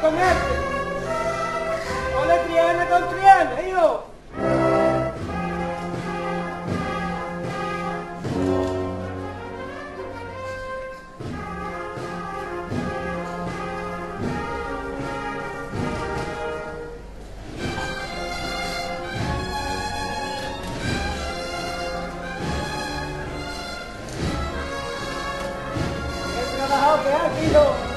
con este. Ole Triana con Triana, hijo. He trabajado peor, hijo.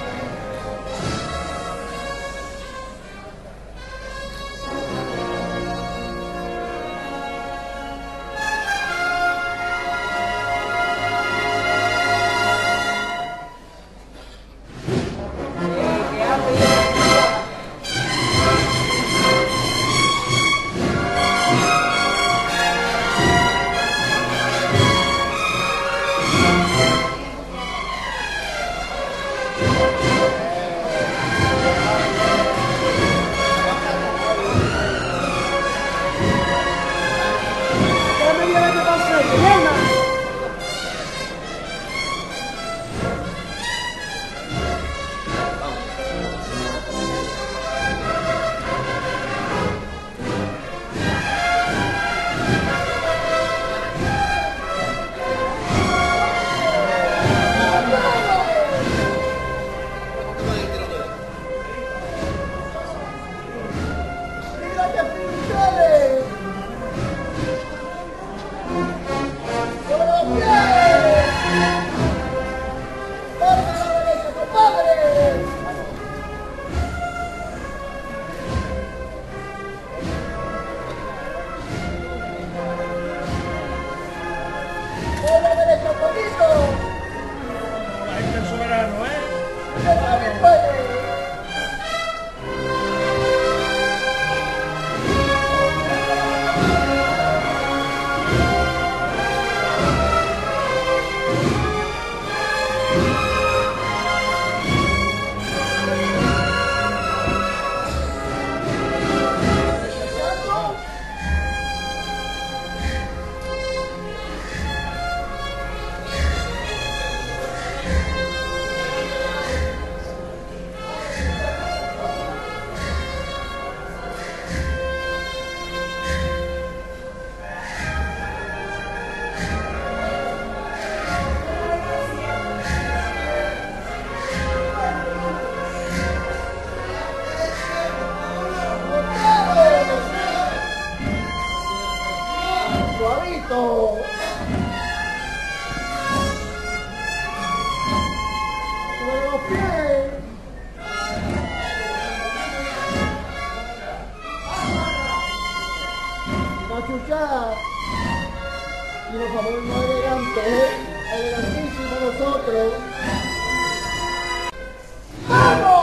¡Que Cristo. Los pies. Y por favor, no elegante, ¿eh? nosotros. ¡Vamos!